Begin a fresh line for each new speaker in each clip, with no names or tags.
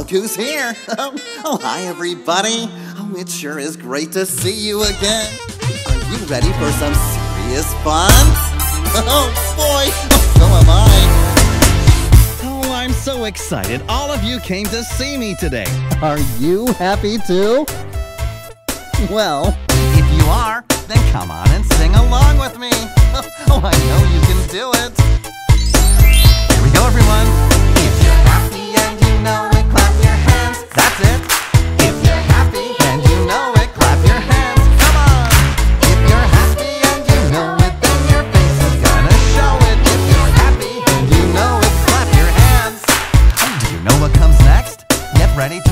look who's here. oh, hi, everybody. Oh, it sure is great to see you again. Are you ready for some serious fun? Oh, boy. Oh, so am I.
Oh, I'm so excited. All of you came to see me today.
Are you happy, too? Well,
if you are, then come on and sing along with me. oh, I know you can do it. Here we go, everyone. Ready. any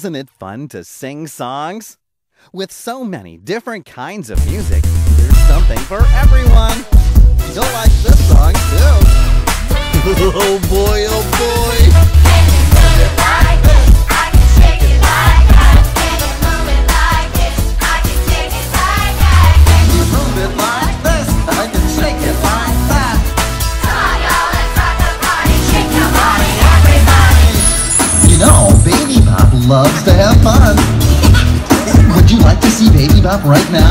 Isn't it fun to sing songs? With so many different kinds of music, there's something for everyone. You'll like this song too. oh boy, oh boy. right now.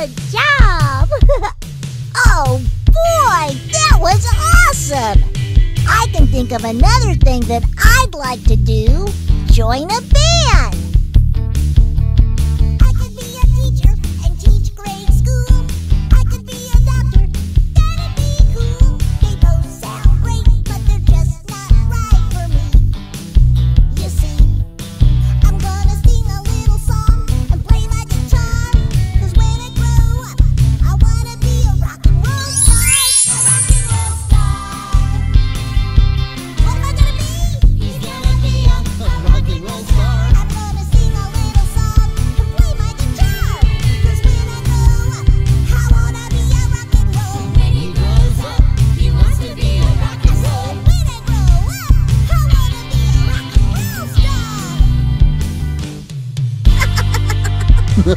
Good job! oh boy, that was
awesome! I can think of another thing
that I'd like to do. Join a band!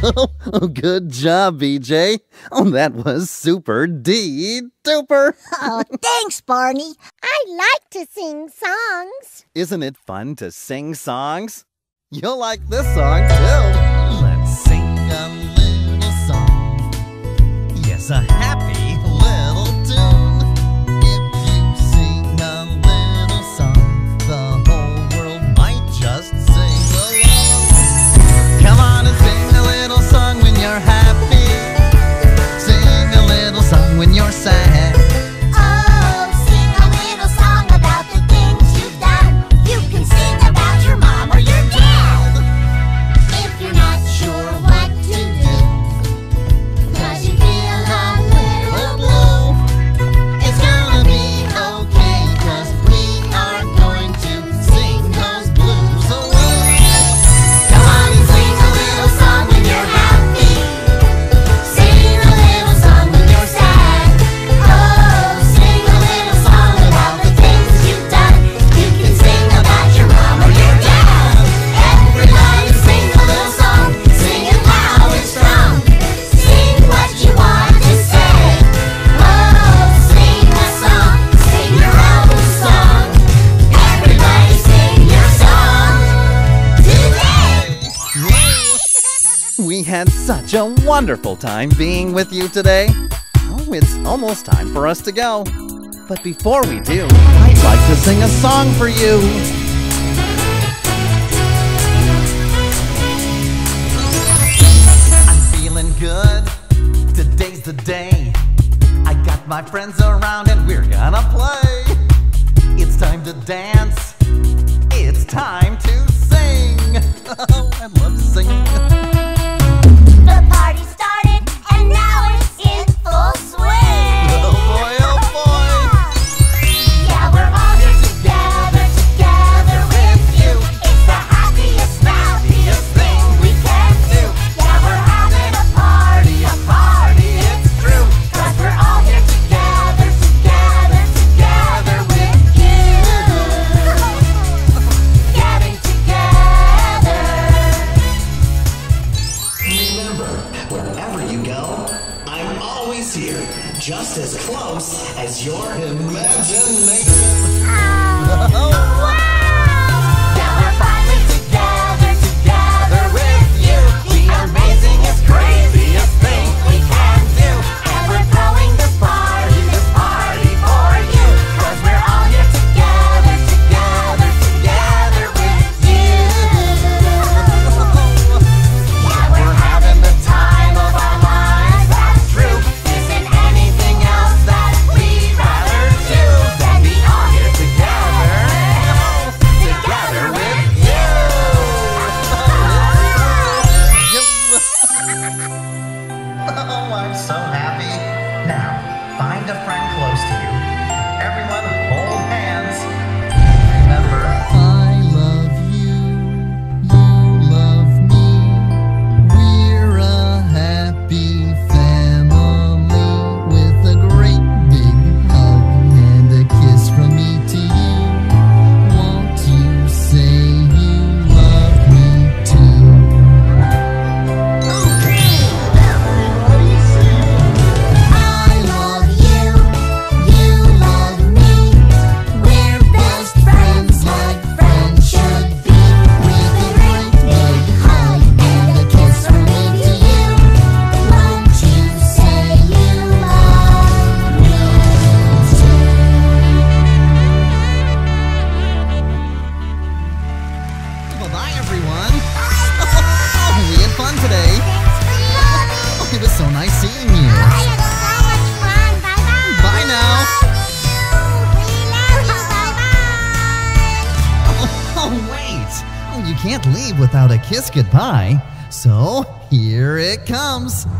oh, good job, BJ. Oh, that was super D duper.
oh, thanks, Barney. I like to sing songs.
Isn't it fun to sing songs? You'll like this song, too. had such a wonderful time being with you today. Oh, it's almost time for us to go. But before we do, I'd like to sing a song for you. I'm feeling good. Today's the day. I got my friends around and we're gonna play. It's time to dance. It's time to sing. Oh, I love singing. Was so nice seeing you.
I had so much fun.
Bye now.
Love you. Bye-bye.
Oh, oh, wait. Oh, you can't leave without a kiss goodbye. So, here it comes.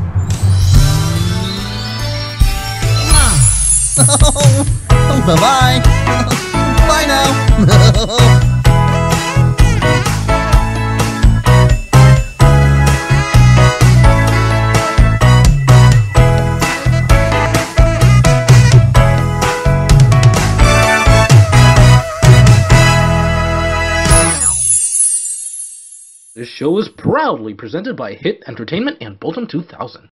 Oh, bye-bye. Bye now.
proudly presented by Hit Entertainment and Bultum 2000.